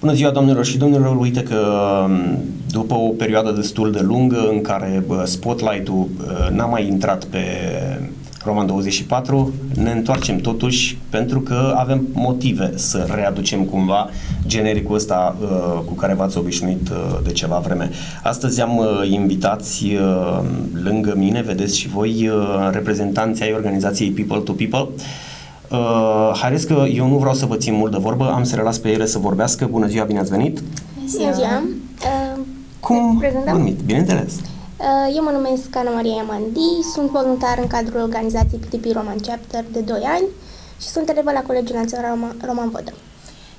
Bună ziua, domnilor și domnilor! Uite că um, după o perioadă destul de lungă în care spotlight-ul uh, n-a mai intrat pe Roman 24, ne întoarcem totuși pentru că avem motive să readucem cumva genericul ăsta uh, cu care v-ați obișnuit uh, de ceva vreme. Astăzi am uh, invitați uh, lângă mine, vedeți și voi, uh, reprezentanții ai organizației People to People. Uh, haideți că eu nu vreau să vă țin mult de vorbă, am să le las pe ele să vorbească. Bună ziua, bine ați venit! Bună ziua! Uh, Cum vă numit? Bineînțeles! Uh, eu mă numesc Ana Maria Iamandi, sunt voluntar în cadrul organizației PTP Roman Chapter de 2 ani și sunt elevă la Colegiul Național Roman, Roman Vodă.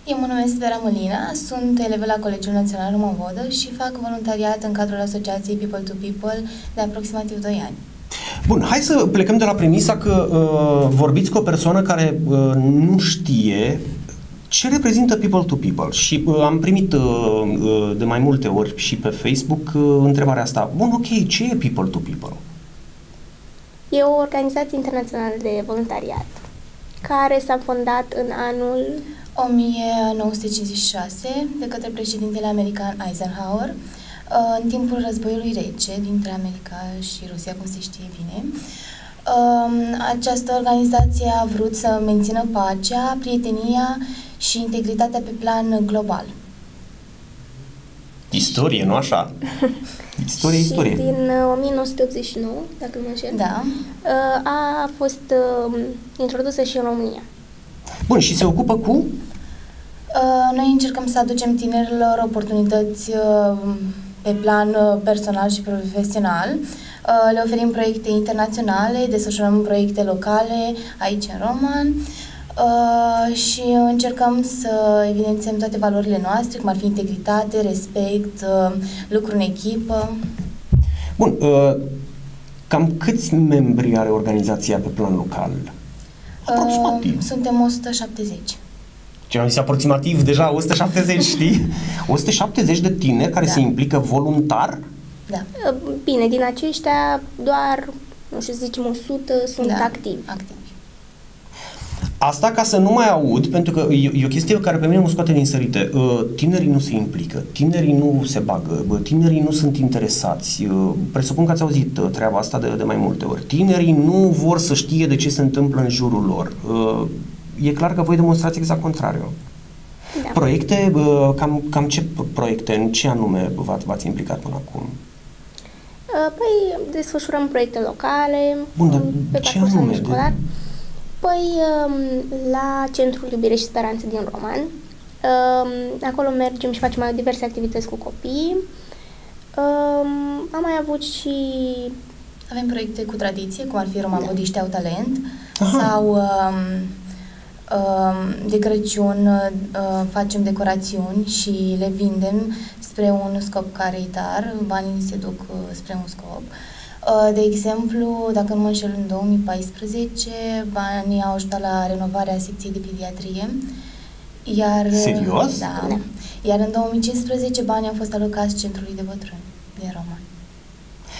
Eu mă numesc Vera Molina, sunt elevă la Colegiul Național Roman Vodă și fac voluntariat în cadrul asociației People to People de aproximativ 2 ani. Bun, hai să plecăm de la premisa că uh, vorbiți cu o persoană care uh, nu știe ce reprezintă People to People? Și uh, am primit uh, uh, de mai multe ori și pe Facebook uh, întrebarea asta. Bun, ok, ce e People to People? E o organizație internațională de voluntariat care s-a fondat în anul 1956 de către președintele american Eisenhower uh, în timpul războiului rece dintre America și Rusia, cum se știe bine. Um, această organizație a vrut să mențină pacea, prietenia și integritatea pe plan global. Istorie, nu așa? Istorie, și istorie. din uh, 1989, dacă nu mă înșel, Da. uh, a fost uh, introdusă și în România. Bun, și se ocupă cu? Uh, Noi încercăm să aducem tinerilor oportunități uh, pe plan uh, personal și profesional. Uh, Le oferim proiecte internaționale, desfășurăm proiecte locale aici în Roman uh, și încercăm să evidențiem toate valorile noastre, cum ar fi integritate, respect, uh, lucru în echipă. Bun, uh, cam câți membri are organizația pe plan local? Aproximativ. Uh, Suntem 170. Ce am zis aproximativ, deja 170, știi? 170 de tineri care Da. se implică voluntar Da. Uh, Bine, din aceștia doar, nu știu, să zicem 100 sunt da. activi. Activi. Asta ca să nu mai aud, pentru că e, e o chestie care pe mine mă scoate din sărite. Uh, Tinerii nu se implică, tinerii nu se bagă, bă, tinerii nu sunt interesați. Uh, Presupun că ați auzit uh, treaba asta de, de mai multe ori. Tinerii nu vor să știe de ce se întâmplă în jurul lor. Uh, E clar că voi demonstrați exact contrariul. Da. Proiecte, uh, cam, cam ce proiecte, în ce anume v-ați, v-ați implicat până acum? Uh, Păi desfășurăm proiecte locale Bun, dar um, pe ce parcursul anume? anului școlar. Păi um, la Centrul Iubire și Speranță din Roman. Um, Acolo mergem și facem mai diverse activități cu copiii. Um, Am mai avut și Avem proiecte cu tradiție, cum ar fi Roman Da. Bodiște au talent, Aha. sau um, um, de Crăciun uh, facem decorațiuni și le vindem spre un scop caritar, banii se duc uh, spre un scop. Uh, De exemplu, dacă nu mă înșel, în 2014 banii au ajutat la renovarea secției de pediatrie. Iar, uh, Serios? Da. Da. Iar în 2015 banii au fost alocați centrului de bătrâni din Roman.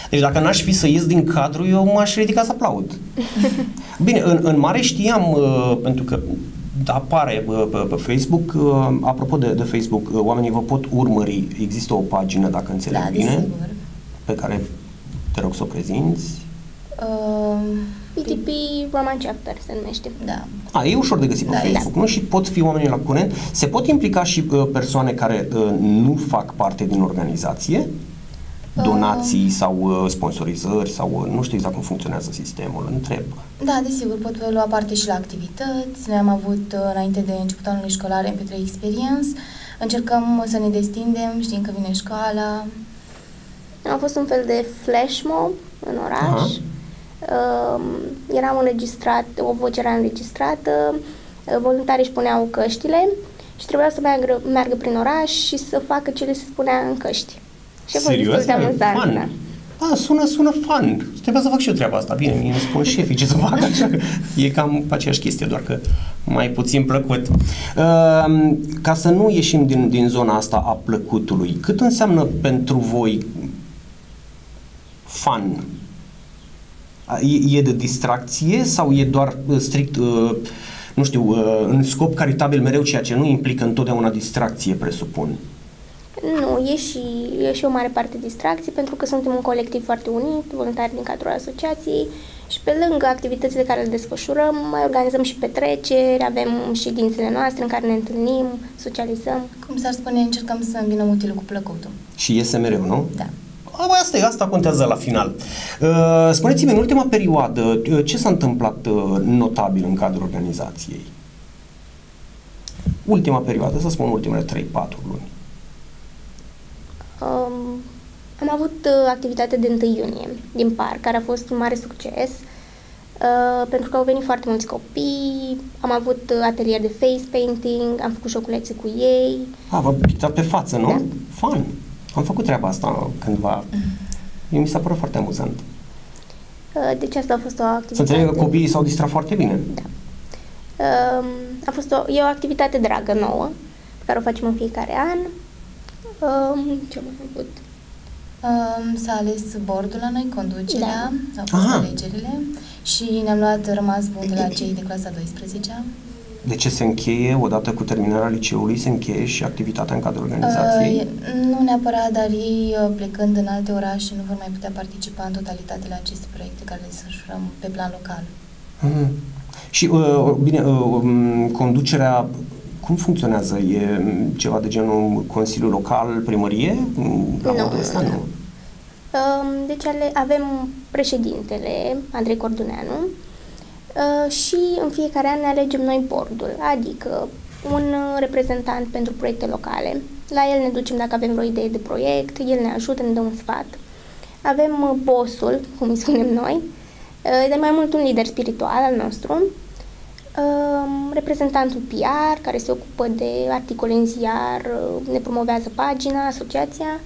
Deci dacă n-aș fi să ies din cadru, eu m-aș ridica să aplaud. Bine, în, în mare știam, uh, pentru că apare uh, pe, pe Facebook, uh, apropo de, de Facebook, uh, oamenii vă pot urmări, există o pagină, dacă înțeleg Da, bine, desigur. pe care te rog să o prezinți. Uh, PTP Roman Chapter se numește. da. A, e ușor de găsit pe Da, Facebook, nu? Și pot fi oamenii la curent. Se pot implica și uh, persoane care uh, nu fac parte din organizație, donații sau uh, sponsorizări sau uh, nu știu exact cum funcționează sistemul, întreb. Da, desigur, pot lua parte și la activități. Noi am avut, uh, înainte de începutul anului școlar, MP3 Experience. Încercăm să ne destindem, știm că vine școala. Am fost un fel de flash mob în oraș. Aha. Um, eram înregistrat, o voce era înregistrată, uh, voluntarii își puneau căștile și trebuia să meargă, meargă prin oraș și să facă ce le se spunea în căști. Și a fost destul de amuzant, Fun. da. Da, sună, sună fun. Trebuia să fac și eu treaba asta. Bine, mie îmi spun șefii ce să fac așa. că E cam aceeași chestie, doar că mai puțin plăcut. Uh, ca să nu ieșim din, din zona asta a plăcutului, cât înseamnă pentru voi fun? A, E, e de distracție sau e doar uh, strict uh, nu știu, uh, în scop caritabil mereu, ceea ce nu implică întotdeauna distracție, presupun. Nu, e și, e și o mare parte distracție pentru că suntem un colectiv foarte unit, voluntari din cadrul asociației și pe lângă activitățile care le desfășurăm, mai organizăm și petreceri, avem ședințele noastre în care ne întâlnim, socializăm. Cum s-ar spune, încercăm să îmbinăm utilul cu plăcutul. Și iese mereu, nu? Da. Asta e, asta contează la final. Uh, spuneți-mi, în ultima perioadă, uh, ce s-a întâmplat uh, notabil în cadrul organizației? Ultima perioadă, să spun ultimele 3-4 luni. Um, am avut uh, activitate de 1 iunie din parc, care a fost un mare succes, uh, pentru că au venit foarte mulți copii, am avut uh, atelier de face painting, am făcut joculețe cu ei. A, v-a pictat pe față, nu? Da. Fun. Am făcut treaba asta cândva. Mie mi s-a părut foarte amuzant. Uh, deci asta a fost o activitate. Să înțeleg că copiii s-au distrat foarte bine. Da. Um, a fost o, e o activitate dragă nouă, pe care o facem în fiecare an. Um, ce am mai făcut? Um, s-a ales bordul la noi, conducerea, au fost Aha. alegerile și ne-am luat rămas bun de la cei de clasa 12 De ce se încheie, odată cu terminarea liceului, se încheie și activitatea în cadrul organizației? Uh, nu neapărat, dar ei uh, plecând în alte orașe nu vor mai putea participa în totalitate la aceste proiecte care le desfășurăm pe plan local. Mhm. Și, uh, bine, uh, um, conducerea, cum funcționează? E um, ceva de genul Consiliul Local, primărie? Mm, La Nu, modul ăsta, nu. nu. Um, deci ale, avem președintele, Andrei Corduneanu, uh, și în fiecare an ne alegem noi bordul, adică un uh, reprezentant pentru proiecte locale. La el ne ducem dacă avem vreo idee de proiect, el ne ajută, ne dă un sfat. Avem uh, bossul, cum îi spunem noi, uh, de mai mult un lider spiritual al nostru, um, reprezentantul PR, care se ocupă de articole în ziar, uh, ne promovează pagina, asociația,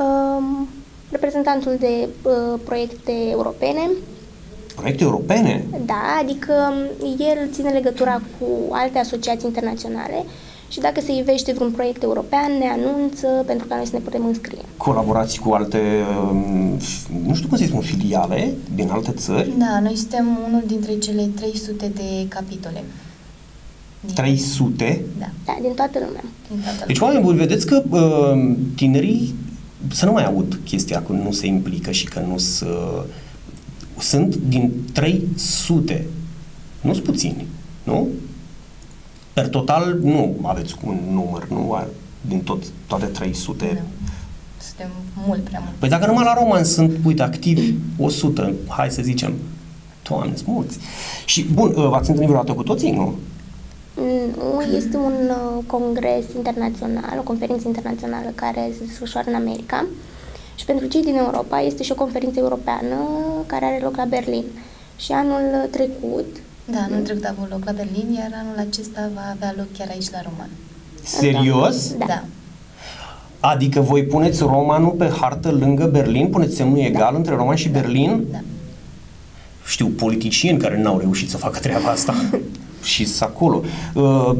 um, reprezentantul de uh, proiecte europene, Proiecte europene? da, adică um, el ține legătura cu alte asociații internaționale și dacă se ivește vreun proiect european, ne anunță pentru ca noi să ne putem înscrie. Colaborați cu alte, um, f- nu știu cum să spun, filiale din alte țări? Da, noi suntem unul dintre cele 300 de capitole. Din- 300? Da, Da, din toată lumea. din toată Deci, lumea. oameni buni, vedeți că uh, tinerii să nu mai aud chestia că nu se implică și că nu se... Sunt din 300. Nu sunt puțini, nu? Per total, nu aveți un număr, nu? A- Din tot, toate 300. Nu. Suntem mult prea mult. Păi dacă numai la roman sunt, uite, activi 100, hai să zicem, Doamne, sunt mulți. Și, bun, uh, v-ați întâlnit vreodată cu toții, nu? Nu, este un uh, congres internațional, o conferință internațională care se desfășoară în America și pentru cei din Europa este și o conferință europeană care are loc la Berlin. Și anul trecut, Da, anul trecut a avut loc la Berlin, iar anul acesta va avea loc chiar aici la Roman. Serios? Da. da. Adică voi puneți romanul pe hartă lângă Berlin, puneți semnul egal între Roman și Berlin? Da. Știu politicieni care n-au reușit să facă treaba asta și sunt acolo. Uh,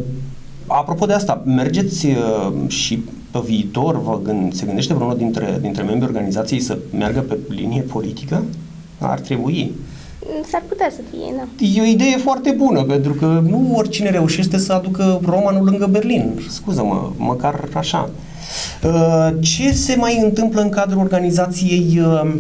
apropo de asta, mergeți uh, și pe viitor, vă gând, se gândește vreunul dintre, dintre membrii organizației să meargă pe linie politică? Ar trebui. S-ar putea să fie, da. E o idee foarte bună, pentru că nu oricine reușește să aducă romanul lângă Berlin. Scuză-mă, măcar așa. Uh, Ce se mai întâmplă în cadrul organizației, uh,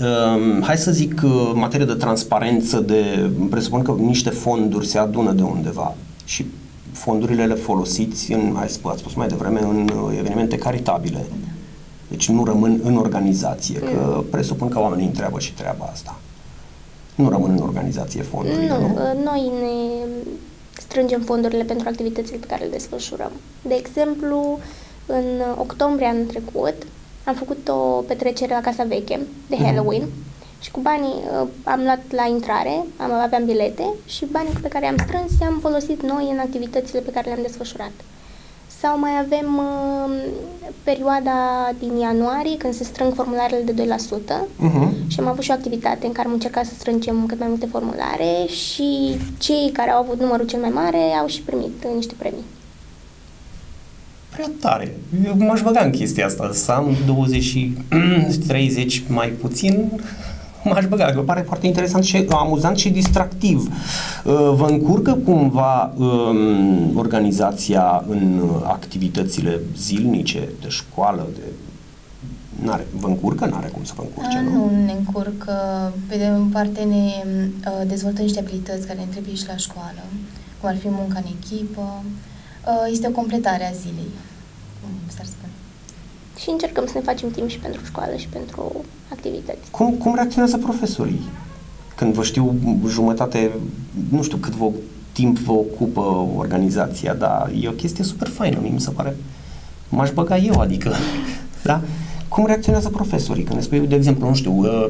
uh, hai să zic, uh, în materie de transparență, de, presupun că niște fonduri se adună de undeva și fondurile le folosiți, în, hai să ați spus mai devreme, în uh, evenimente caritabile. Deci nu rămân în organizație, că presupun că oamenii întreabă și treaba asta. Nu rămân în organizație fondurile, Nu, nu? uh, noi ne strângem fondurile pentru activitățile pe care le desfășurăm. De exemplu, în octombrie anul trecut am făcut o petrecere la Casa Veche de Mhm. Halloween și cu banii uh, am luat la intrare, am, aveam bilete și banii pe care i-am strâns i-am folosit noi în activitățile pe care le-am desfășurat. Sau mai avem uh, perioada din ianuarie când se strâng formularele de 2%, Uh-huh. și am avut și o activitate în care am încercat să strângem cât mai multe formulare și cei care au avut numărul cel mai mare au și primit uh, niște premii. Prea tare. Eu m-aș băga în chestia asta. Să am 20 și 30 mai puțin, m-aș băga, că pare foarte interesant și amuzant și distractiv. Uh, vă încurcă cumva um, organizația în activitățile zilnice, de școală, de N-are, vă încurcă? N-are cum să vă încurce, nu? Nu ne încurcă. Pe de o parte ne uh, dezvoltă niște abilități care ne trebuie și la școală, cum ar fi munca în echipă. Uh, este o completare a zilei, cum s-ar spune. Și încercăm să ne facem timp și pentru școală și pentru activități. Cum, cum reacționează profesorii? Când vă știu jumătate, nu știu cât vă timp vă ocupă organizația, dar e o chestie super faină, mi se pare. M-aș băga eu, adică, da? Cum reacționează profesorii când ne spui, de exemplu, nu știu, uh,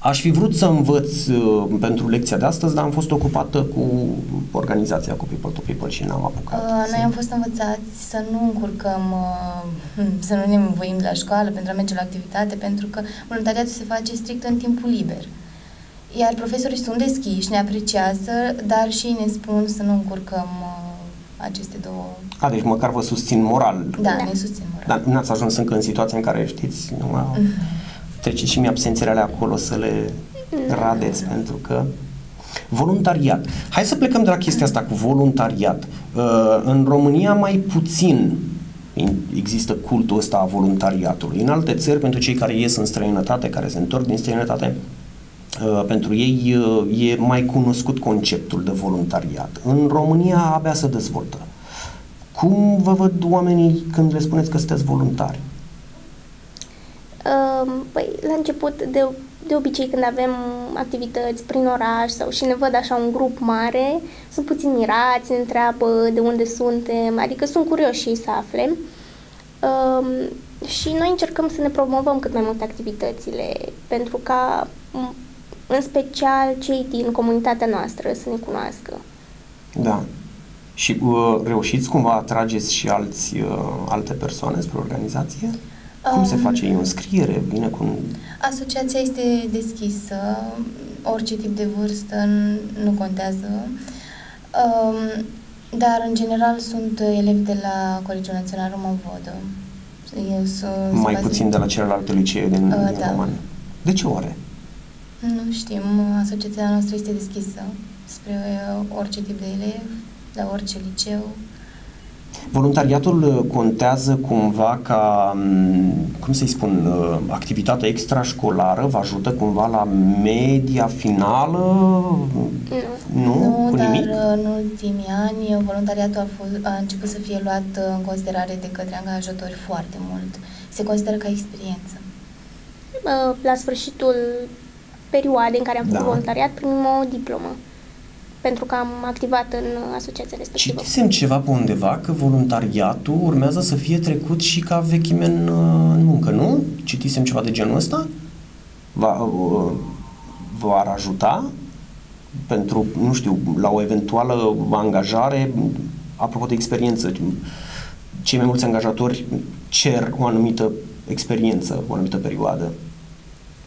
aș fi vrut să învăț uh, pentru lecția de astăzi, dar am fost ocupată cu organizația cu People to People și n-am apucat. Uh, noi am fost învățați să nu încurcăm, uh, să nu ne învoim de la școală pentru a merge la activitate, pentru că voluntariatul se face strict în timpul liber. Iar profesorii sunt deschiși, ne apreciază, dar și ei ne spun să nu încurcăm uh, aceste două... A, deci măcar vă susțin moral. Da, da. ne susțin moral. Dar nu ați ajuns încă în situația în care, știți, nu mm-hmm. treceți și mi absențele alea acolo să le mm-hmm. radeți, pentru că... Voluntariat. Hai să plecăm de la chestia asta cu voluntariat. Uh, în România mai puțin există cultul ăsta a voluntariatului. În alte țări, pentru cei care ies în străinătate, care se întorc din străinătate, Uh, pentru ei uh, e mai cunoscut conceptul de voluntariat. În România abia se dezvoltă. Cum vă văd oamenii când le spuneți că sunteți voluntari? Uh, păi, la început, de, de obicei, când avem activități prin oraș sau și ne văd așa un grup mare, sunt puțin mirați, ne întreabă de unde suntem, adică sunt curioși să afle. Uh, și noi încercăm să ne promovăm cât mai multe activitățile, pentru ca în special cei din comunitatea noastră să ne cunoască. Da. Și uh, reușiți cumva atrageți și alți, uh, alte persoane spre organizație? Cum um, se face? E o înscriere? Vine cu un... Asociația este deschisă, orice tip de vârstă nu contează, um, dar în general sunt elevi de la Colegiul Național Roman Vodă. Eu sunt Mai puțin de la celelalte licee din, uh, din da. Roman. De ce oare? Nu știm. Asociația noastră este deschisă spre uh, orice tip de elev, la orice liceu. Voluntariatul uh, contează cumva ca, mm, cum să-i spun, uh, activitatea extrașcolară, vă ajută cumva la media finală? Nu, nu, nu cu dar nimic? în ultimii ani voluntariatul a, fost, a început să fie luat în considerare de către angajatori foarte mult. Se consideră ca experiență. La sfârșitul perioade în care am făcut da. voluntariat, primim o diplomă pentru că am activat în asociația respectivă. Citisem ceva pe undeva că voluntariatul urmează să fie trecut și ca vechime în, în muncă, nu? Citisem ceva de genul ăsta? Va, v-ar ajuta pentru, nu știu, la o eventuală angajare, apropo de experiență, cei mai mulți angajatori cer o anumită experiență, o anumită perioadă.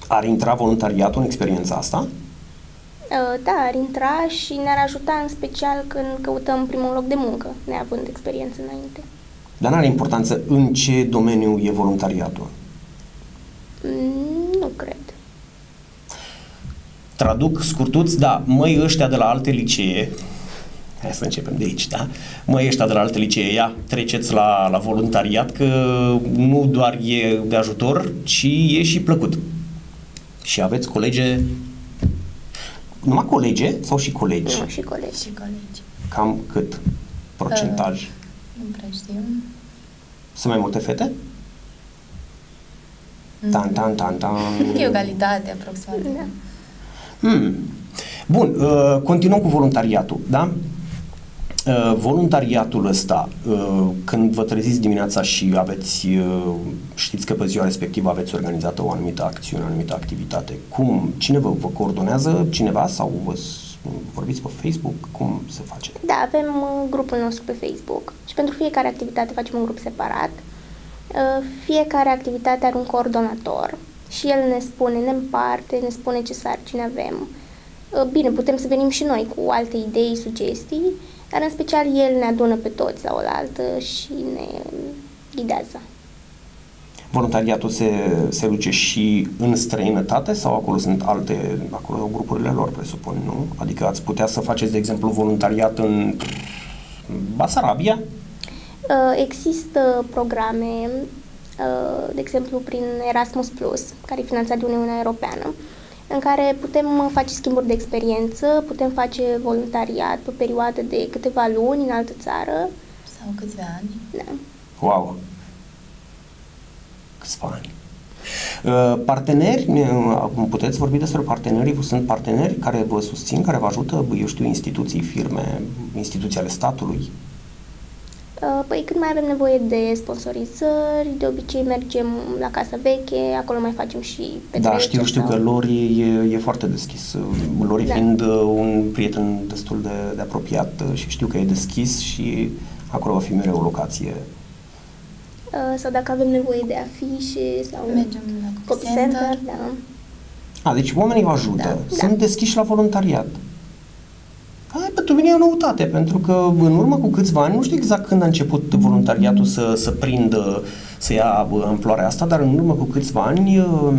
Ar intra voluntariatul în experiența asta? Uh, da, ar intra și ne-ar ajuta în special când căutăm primul loc de muncă, neavând experiență înainte. Dar nu are importanță în ce domeniu e voluntariatul? Mm, nu cred. Traduc scurtuți, da, măi ăștia de la alte licee, hai să începem de aici, da? Măi ăștia de la alte licee, ia, treceți la, la voluntariat, că nu doar e de ajutor, ci e și plăcut și aveți colege numai colege sau și colegi? Nu, și colegi. Și colegi. Cam cât procentaj? Uh, nu prea știu. Sunt mai multe fete? Mm. Tan, tan, tan, tan. E egalitate, aproximativ. Da. Hmm. Bun, uh, continuăm cu voluntariatul, da? Uh, voluntariatul ăsta, uh, când vă treziți dimineața și aveți, uh, știți că pe ziua respectivă aveți organizată o anumită acțiune, o anumită activitate, cum, cine vă, vă coordonează, cineva sau vă vorbiți pe Facebook, cum se face? Da, avem uh, grupul nostru pe Facebook și pentru fiecare activitate facem un grup separat. Uh, fiecare activitate are un coordonator și el ne spune, ne împarte, ne spune ce sarcini avem. Uh, bine, putem să venim și noi cu alte idei, sugestii, dar în special el ne adună pe toți la oaltă și ne ghidează. voluntariatul se, se duce și în străinătate sau acolo sunt alte, acolo grupurile lor, presupun, nu? Adică ați putea să faceți, de exemplu, voluntariat în Basarabia? Uh, există programe, uh, de exemplu, prin Erasmus+, Plus, care e finanțat de Uniunea Europeană, în care putem face schimburi de experiență, putem face voluntariat pe perioadă de câteva luni în altă țară. Sau câțiva ani. Da. Wow! Câțiva ani. Uh, parteneri, ne- puteți vorbi despre partenerii, sunt parteneri care vă susțin, care vă ajută, eu știu, instituții, firme, instituții ale statului? Uh, Păi când mai avem nevoie de sponsorizări, de obicei mergem la Casa Veche, acolo mai facem și Da, petreceri știu, știu sau- că Lori e, e foarte deschis. Lori Da. fiind uh, un prieten destul de, de apropiat uh, și știu că e deschis și acolo va fi mereu o locație. Uh, sau dacă avem nevoie de afișe sau Mergem la copy copy center, center. da. A, deci oamenii vă ajută, Da. sunt deschiși la voluntariat. Hai, pentru mine e o noutate, pentru că în urmă cu câțiva ani, nu știu exact când a început voluntariatul să, să prindă, să ia bă, amploarea asta, dar în urmă cu câțiva ani uh,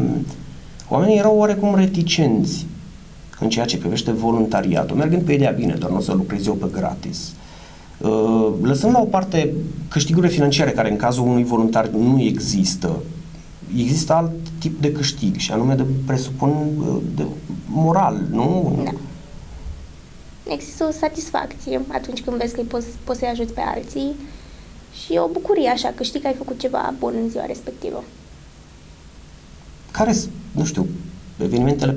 oamenii erau oarecum reticenți în ceea ce privește voluntariatul, mergând pe ideea bine, doar nu o să lucrez eu pe gratis. Uh, Lăsând la o parte câștigurile financiare, care în cazul unui voluntar nu există, există alt tip de câștig și anume de, presupun, uh, de moral, nu? Da. Există o satisfacție atunci când vezi că îi poți, poți să-i ajuți pe alții și o bucurie așa că știi că ai făcut ceva bun în ziua respectivă. Care, s- nu știu, evenimentele,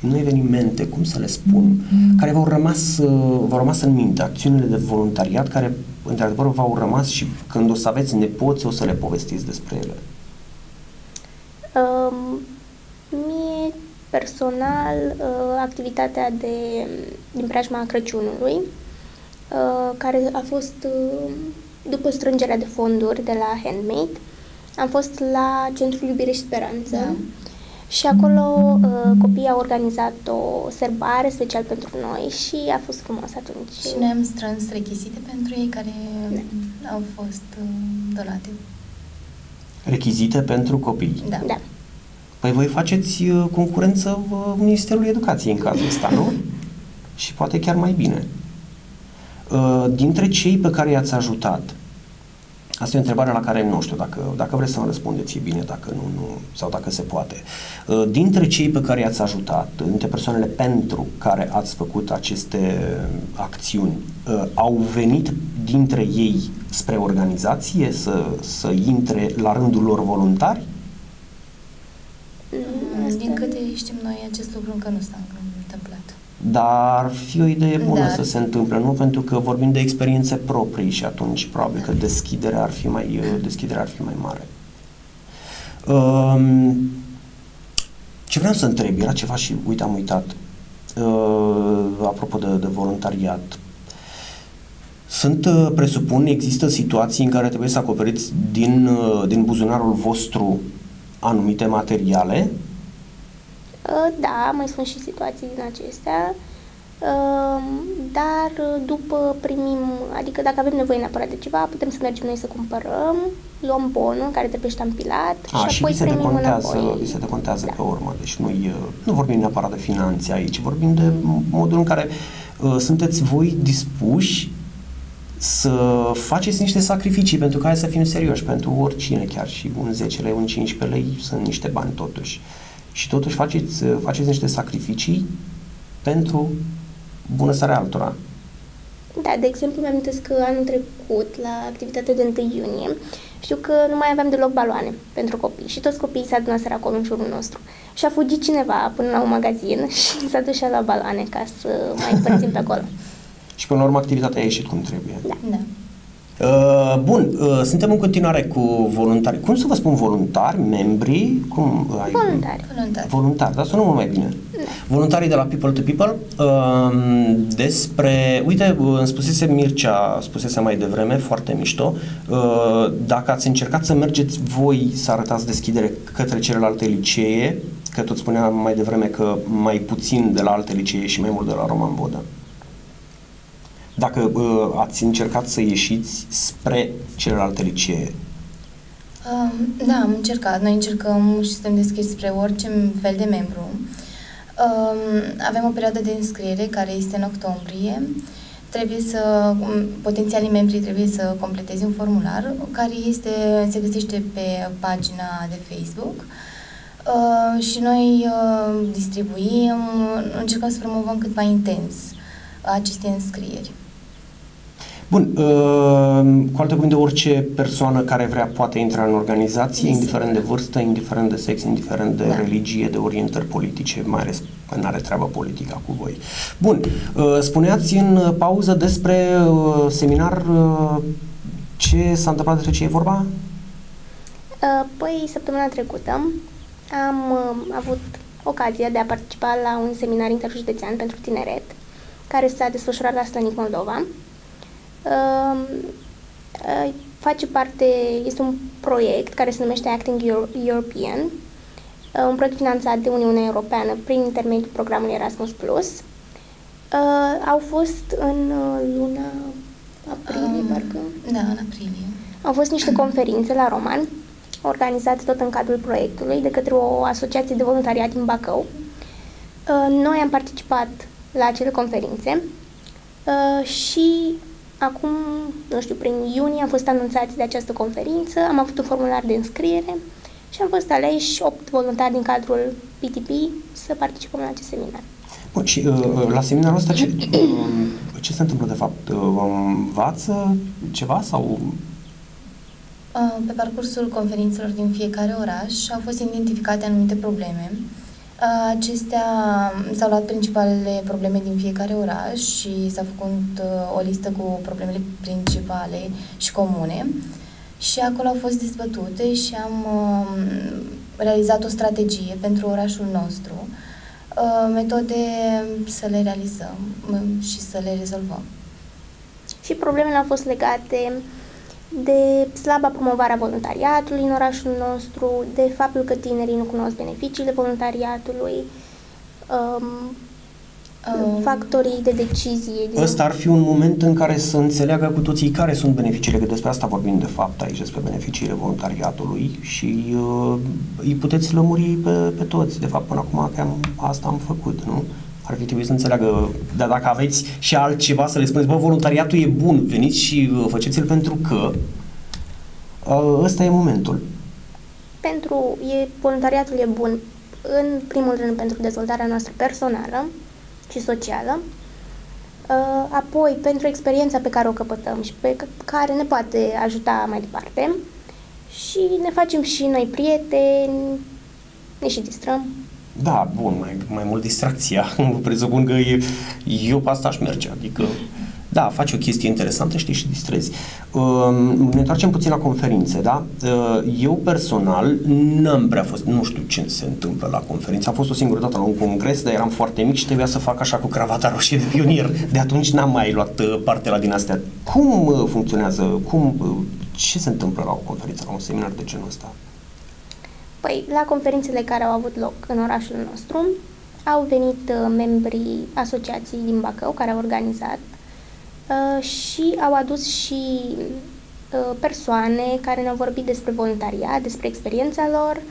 nu evenimente, cum să le spun, care v-au rămas, uh, v-au rămas în minte, acțiunile de voluntariat care, într-adevăr, v-au rămas și când o să aveți nepoți, o să le povestiți despre ele. Um, mie, personal, uh, activitatea de, din preajma Crăciunului, uh, care a fost uh, după strângerea de fonduri de la Handmade, am fost la Centrul Iubire și Speranță Da. și acolo uh, copiii au organizat o serbare special pentru noi și a fost frumos atunci. Și noi am strâns rechizite pentru ei care au fost uh, donate. Rechizite pentru copii. Da. Da. Păi voi faceți uh, concurență uh, Ministerului Educației în cazul ăsta, nu? Și poate chiar mai bine. Uh, Dintre cei pe care i-ați ajutat, asta e o întrebare la care nu știu dacă, dacă vreți să mă răspundeți e bine, dacă nu, nu, sau dacă se poate. Uh, Dintre cei pe care i-ați ajutat, dintre persoanele pentru care ați făcut aceste acțiuni, uh, au venit dintre ei spre organizație să, să intre la rândul lor voluntari? Mm, Mm, asta- Din câte știm noi, acest lucru încă nu s-a întâmplat. Dar ar fi o idee bună Da. să se întâmple, nu? Pentru că vorbim de experiențe proprii și atunci probabil că deschiderea ar fi mai, deschiderea ar fi mai mare. Um, ce vreau să întreb, era ceva și uite, am uitat. Uh, apropo de, de voluntariat. Sunt, uh, presupun, există situații în care trebuie să acoperiți din, uh, din buzunarul vostru anumite materiale Uh, Da, mai sunt și situații din acestea, uh, dar uh, după primim, adică dacă avem nevoie neapărat de ceva, putem să mergem noi să cumpărăm, luăm bonul care trebuie ștampilat A, și și apoi vi se primim decontează, înapoi. vi se decontează Da. pe urmă. Deci nu, nu vorbim neapărat de finanțe aici, vorbim de modul în care uh, sunteți voi dispuși să faceți niște sacrificii, pentru că hai să fim serioși, pentru oricine, chiar și un 10 lei, un 15 lei sunt niște bani totuși. Și totuși faceți, uh, faceți niște sacrificii pentru bunăstarea altora. Da, de exemplu, mi-am că anul trecut, la activitatea de 1 iunie, știu că nu mai aveam deloc baloane pentru copii și toți copiii se adunaseră acolo în jurul nostru. Și a fugit cineva până la un magazin și s-a dus și a luat baloane ca să mai împărțim pe acolo. Și până la urmă activitatea a ieșit cum trebuie. Da. Uh, bun, uh, suntem în continuare cu voluntari. Cum să vă spun voluntari, membri? Cum, uh, ai- Voluntari. Voluntari. Voluntari, dar sună mult mai bine. Voluntarii de la People to People uh, despre, uite, uh, îmi spusese Mircea, spusese mai devreme, foarte mișto, uh, dacă ați încercat să mergeți voi să arătați deschidere către celelalte licee, că tot spuneam mai devreme că mai puțin de la alte licee și mai mult de la Roman Bodă. Dacă uh, ați încercat să ieșiți spre celelalte licee, Um, da, am încercat. Noi încercăm și suntem deschiși spre orice fel de membru. Um, avem o perioadă de înscriere care este în octombrie. Trebuie să, um, potențialii membri trebuie să completeze un formular care este, se găsește pe pagina de Facebook. Uh, și noi uh, distribuim, încercăm să promovăm cât mai intens aceste înscrieri. Bun, uh, cu alte cuvinte, orice persoană care vrea poate intra în organizație, este. indiferent de vârstă, indiferent de sex, indiferent de da. religie, de orientări politice, mai ales că nu are treabă politica cu voi. Bun, uh, spuneați în pauză despre uh, seminar ce s-a întâmplat, despre ce e vorba? Păi, săptămâna trecută am avut ocazia de a participa la un seminar interjudețean pentru tineret care s-a desfășurat la Stănic Moldova face parte, este un proiect care se numește Acting European, uh, un proiect finanțat de Uniunea Europeană prin intermediul programului Erasmus+. Plus. Uh, au fost în uh, luna aprilie, um, parcă? Da, în aprilie. Au fost niște conferințe la Roman, organizate tot în cadrul proiectului de către o asociație de voluntariat din Bacău. Uh, noi am participat la acele conferințe uh, și Acum, nu știu, prin iunie am fost anunțați de această conferință, am avut un formular de înscriere și am fost aleși 8 voluntari din cadrul PTP să participăm la acest seminar. Bun, și uh, uh la seminarul ăsta ce, uh, ce se întâmplă de fapt? Uh, învață ceva sau uh, pe parcursul conferințelor din fiecare oraș au fost identificate anumite probleme Acestea s-au luat principalele probleme din fiecare oraș și s-a făcut uh, o listă cu problemele principale și comune și acolo au fost dezbătute și am um, realizat o strategie pentru orașul nostru, uh, metode să le realizăm um, și să le rezolvăm. Și problemele au fost legate de slaba promovare a voluntariatului în orașul nostru, de faptul că tinerii nu cunosc beneficiile voluntariatului, um, um, factorii de decizie. Din... Ăsta ar fi un moment în care să înțeleagă cu toții care sunt beneficiile, că despre asta vorbim de fapt aici, despre beneficiile voluntariatului și uh, îi puteți lămuri pe, pe toți. De fapt, până acum că am, asta am făcut, nu? Ar fi trebuit să înțeleagă, dar dacă aveți și altceva să le spuneți, bă, voluntariatul e bun, veniți și uh, faceți-l pentru că uh, ăsta e momentul. Pentru, e, voluntariatul e bun în primul rând pentru dezvoltarea noastră personală și socială, uh, apoi pentru experiența pe care o căpătăm și pe care ne poate ajuta mai departe și ne facem și noi prieteni, ne și distrăm. Da, bun, mai, mai mult distracția. Presupun că e, eu pe asta aș merge. Adică, da, faci o chestie interesantă, știi, și distrezi. Uh, ne întoarcem puțin la conferințe, da? Uh, eu personal n-am prea fost, nu știu ce se întâmplă la conferință. Am fost o singură dată la un congres, dar eram foarte mic și trebuia să fac așa cu cravata roșie de pionier. De atunci n-am mai luat uh, parte la din astea. Cum uh, funcționează, cum, uh, ce se întâmplă la o conferință, la un seminar de genul ăsta? Păi, la conferințele care au avut loc în orașul nostru, au venit uh, membrii asociației din Bacău care au organizat uh, și au adus și uh, persoane care ne-au vorbit despre voluntariat, despre experiența lor,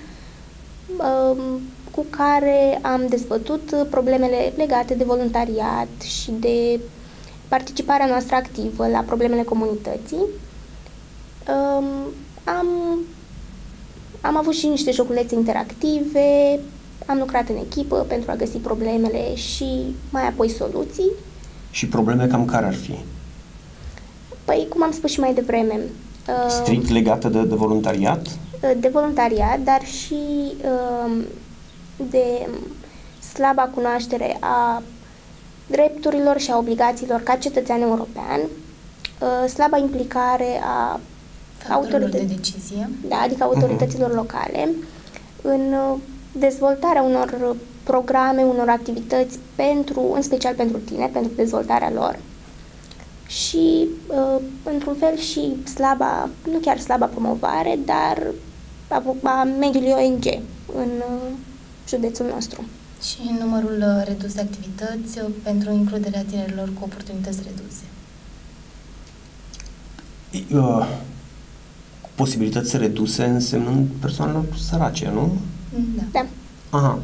uh, cu care am dezbătut problemele legate de voluntariat și de participarea noastră activă la problemele comunității. Um, am am avut și niște joculețe interactive, am lucrat în echipă pentru a găsi problemele și mai apoi soluții. Și probleme cam care ar fi? Păi, cum am spus și mai devreme. Uh, Strict legată de, de voluntariat? Uh, de voluntariat, dar și uh, de slaba cunoaștere a drepturilor și a obligațiilor ca cetățean european, slaba implicare a autorități de decizie. Da, adică autorităților uh-huh. locale în uh, dezvoltarea unor programe, unor activități pentru, în special pentru tine, pentru dezvoltarea lor și uh, într-un fel și slaba, nu chiar slaba promovare, dar a, a mediului ONG în uh, județul nostru. Și numărul uh, redus de activități uh, pentru includerea tinerilor cu oportunități reduse. Uh posibilități reduse însemnând persoanele sărace, nu? Da. Da. Aha.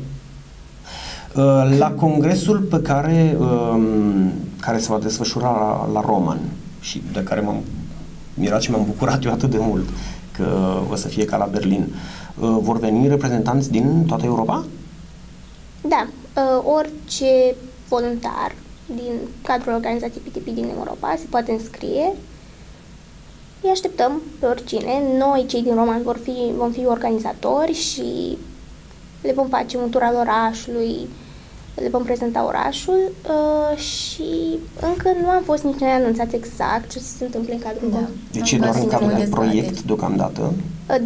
Uh, La congresul pe care, um, care se va desfășura la, la Roman și de care m-am mirat și m-am bucurat eu atât de mult că o să fie ca la Berlin, uh, vor veni reprezentanți din toată Europa? Da, uh, orice voluntar din cadrul organizației PTP din Europa se poate înscrie. Îi așteptăm pe oricine. Noi, cei din Roman, vor fi, vom fi organizatori și le vom face un tur al orașului, le vom prezenta orașul uh, și încă nu am fost nici noi anunțați exact ce se întâmplă în cadrul Da. da. Deci Am e doar în găsit cadrul de multe proiect dezbateri. deocamdată.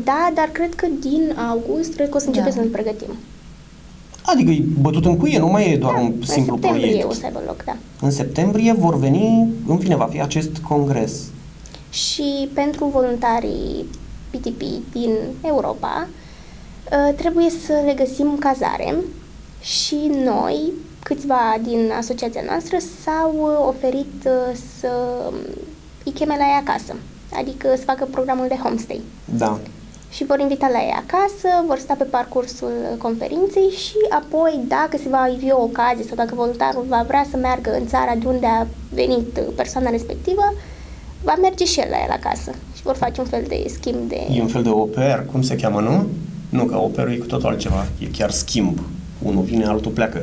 Da, dar cred că din august cred că o să începem Da. să ne pregătim. Adică e bătut în cuie, nu mai e doar da, un în simplu septembrie proiect. o să aibă loc, da. În septembrie vor veni, în fine, va fi acest congres. Și pentru voluntarii PTP din Europa, uh, trebuie să le găsim cazare și noi, câțiva din asociația noastră, s-au uh, oferit uh, să um, îi cheme la ei acasă, adică să facă programul de homestay. Da. Și vor invita la ei acasă, vor sta pe parcursul conferinței și apoi, dacă se va ivi o ocazie sau dacă voluntarul va vrea să meargă în țara de unde a venit persoana respectivă, va merge și el la el acasă și vor face un fel de schimb de... E un fel de oper, cum se cheamă, nu? Nu, că operul e cu totul altceva, e chiar schimb. Unul vine, altul pleacă.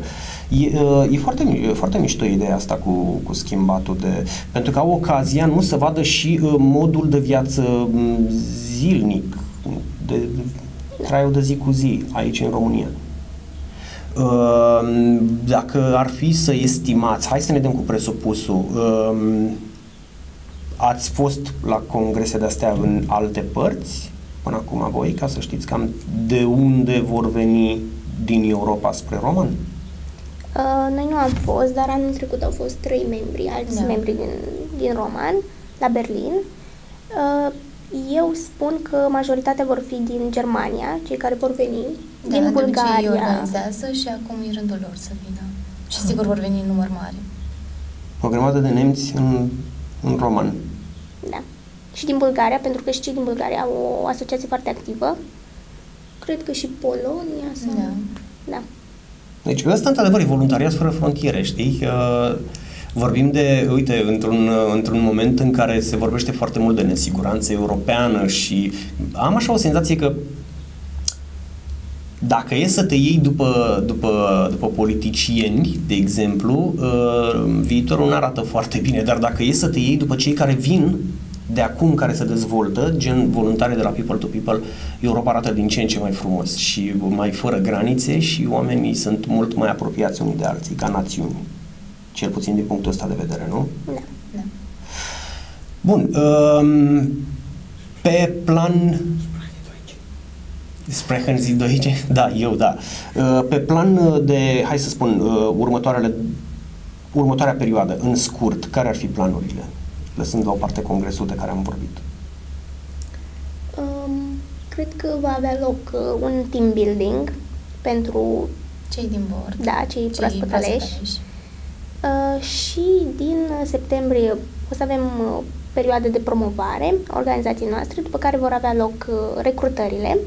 E, uh, e foarte, mi- e foarte mișto ideea asta cu, cu schimbatul de... Pentru că au ocazia nu să vadă și uh, modul de viață m, zilnic, de, de traiul de zi cu zi aici în România. Uh, Dacă ar fi să estimați, hai să ne dăm cu presupusul, uh, Ați fost la congrese de-astea în alte părți până acum voi, ca să știți cam de unde vor veni din Europa spre Roman? Uh, noi nu am fost, dar anul trecut au fost trei membri, alți Da. membri din, din Roman, la Berlin. Uh, eu spun că majoritatea vor fi din Germania, cei care vor veni, Da, din de obicei ei Bulgaria. organizează și acum e rândul lor să vină. Și sigur vor veni în număr mare. O grămadă de nemți în, în Roman. Da. Și din Bulgaria, pentru că și cei din Bulgaria au o asociație foarte activă. Cred că și Polonia sau... Da. Da. Deci ăsta, într-adevăr, e voluntariat fără frontiere, știi? Uh, Vorbim de, uite, într-un, într-un moment în care se vorbește foarte mult de nesiguranță europeană și am așa o senzație că dacă e să te iei după, după, după politicieni, de exemplu, uh, viitorul nu arată foarte bine, dar dacă e să te iei după cei care vin de acum, care se dezvoltă, gen voluntari de la People to People, Europa arată din ce în ce mai frumos și mai fără granițe și oamenii sunt mult mai apropiați unii de alții, ca națiuni. Cel puțin din punctul ăsta de vedere, nu? Da. Da. Bun. Um, pe plan... Sprechen Sie Deutsche? Da, eu da. Uh, pe plan uh, de, hai să spun, uh, următoarele, următoarea perioadă, în scurt, care ar fi planurile? Lăsând la o parte congresul de care am vorbit. Um, cred că va avea loc uh, un team building pentru, Cei din bord. da, cei proaspăt aleși. proaspăt Uh, și din uh, septembrie o să avem uh, perioadă de promovare a organizației noastre, după care vor avea loc uh, recrutările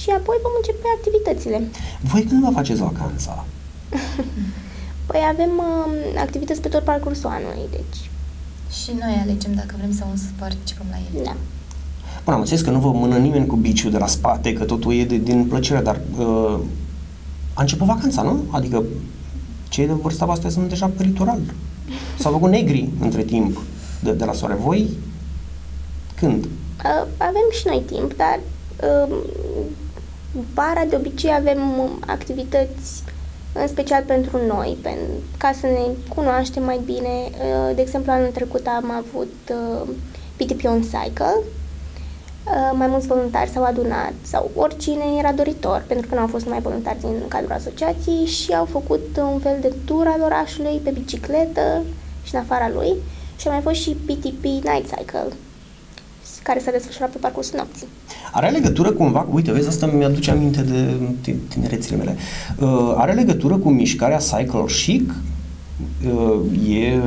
și apoi vom începe activitățile. Voi când vă faceți vacanța? Păi avem uh, activități pe tot parcursul anului, deci Și noi alegem dacă vrem sau nu să participăm la ele. da. Bun, am înțeles că nu vă mână nimeni cu biciul de la spate, că totul e de, din plăcere, dar uh, a început vacanța, nu? Adică cei de vârsta voastră sunt deja pe litoral. S-au făcut negri între timp de, de la soare. Voi când? Uh, avem și noi timp, dar uh, vara de obicei avem uh, activități în special pentru noi, pen, ca să ne cunoaștem mai bine. Uh, de exemplu, anul trecut am avut uh, PTP on Cycle, Uh, mai mulți voluntari s-au adunat sau oricine era doritor, pentru că nu au fost numai voluntari din cadrul asociației și au făcut un fel de tur al orașului pe bicicletă și în afara lui. Și a mai fost și PTP Night Cycle, care s-a desfășurat pe parcursul nopții. Are legătură cumva, uite, vezi, asta mi-aduce aminte de tin- tinerețile mele. Uh, are legătură cu mișcarea Cycle Chic? Uh, e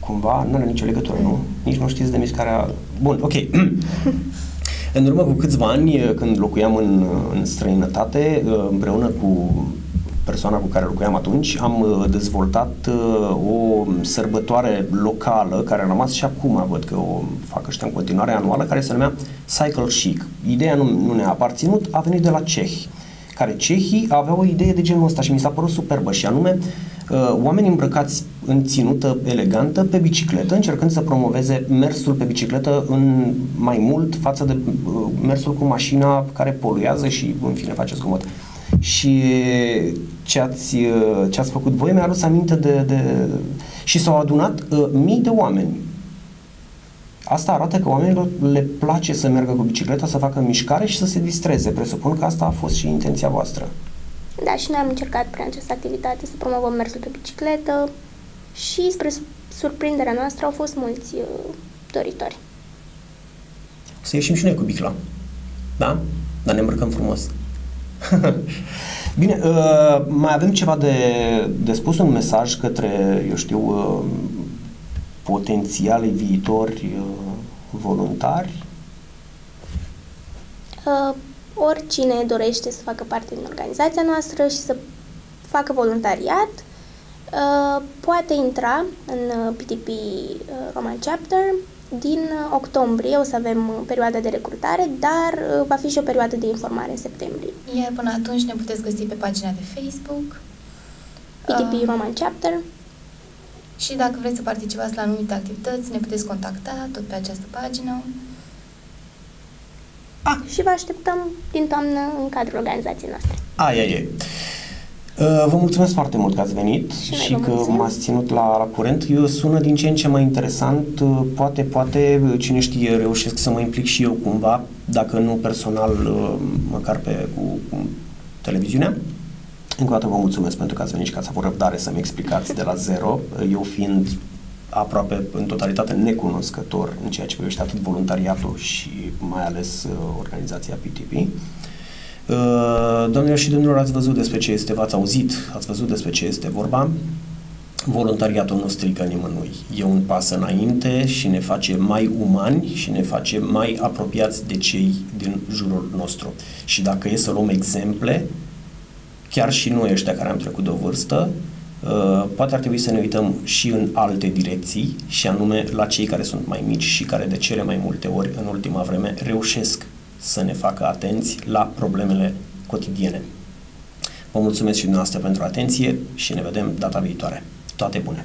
cumva, nu are nicio legătură, nu? Nici nu știți de mișcarea bun, ok. în urmă cu câțiva ani, când locuiam în, în străinătate, împreună cu persoana cu care locuiam atunci, am uh, dezvoltat uh, o sărbătoare locală care a rămas și acum văd că o fac ăștia în continuare anuală, care se numea Cycle Chic. Ideea nu, nu ne-a aparținut, a venit de la cehi care cehii aveau o idee de genul ăsta și mi s-a părut superbă și anume uh, oameni îmbrăcați în ținută elegantă pe bicicletă, încercând să promoveze mersul pe bicicletă în mai mult față de mersul cu mașina care poluează și în fine face zgomot. Și ce ați, ce ați făcut voi mi-a adus aminte de, de... și s-au adunat uh, mii de oameni. Asta arată că oamenilor le place să meargă cu bicicleta, să facă mișcare și să se distreze. Presupun că asta a fost și intenția voastră. Da, și noi am încercat prin această activitate să promovăm mersul pe bicicletă și spre surprinderea noastră au fost mulți uh, doritori. Să ieșim și noi cu bicla. Da? Dar ne îmbrăcăm frumos. Bine, uh, mai avem ceva de, de spus, un mesaj către, eu știu, uh, potențialii viitori uh, voluntari? Uh, oricine dorește să facă parte din organizația noastră și să facă voluntariat, uh, poate intra în PTP uh, uh, Roman Chapter din uh, octombrie o să avem uh, perioada de recrutare, dar uh, va fi și o perioadă de informare în septembrie. Iar până atunci ne puteți găsi pe pagina de Facebook. PTP uh, Roman Chapter. Și dacă vreți să participați la anumite activități, ne puteți contacta tot pe această pagină. Ah. Și vă așteptăm din toamnă în cadrul organizației noastre. Aia e. Uh, vă mulțumesc foarte mult că ați venit și, și că m-ați ținut la, la curent. Eu sună din ce în ce mai interesant. Uh, poate, poate, uh, cine știe, reușesc să mă implic și eu cumva, dacă nu personal, măcar pe cu, cu televiziunea. Încă o dată vă mulțumesc pentru că ați venit și că ați avut răbdare să-mi explicați de la zero, eu fiind aproape în totalitate necunoscător în ceea ce privește atât voluntariatul și mai ales organizația PTP. Uh, Domnilor și domnilor, ați văzut despre ce este, v-ați auzit, ați văzut despre ce este vorba. Voluntariatul nu strică nimănui. E un pas înainte și ne face mai umani și ne face mai apropiați de cei din jurul nostru. Și dacă e să luăm exemple, chiar și noi ăștia care am trecut de o vârstă, uh, poate ar trebui să ne uităm și în alte direcții și anume la cei care sunt mai mici și care de cele mai multe ori în ultima vreme reușesc să ne facă atenți la problemele cotidiene. Vă mulțumesc și dumneavoastră pentru atenție și ne vedem data viitoare. Toate bune!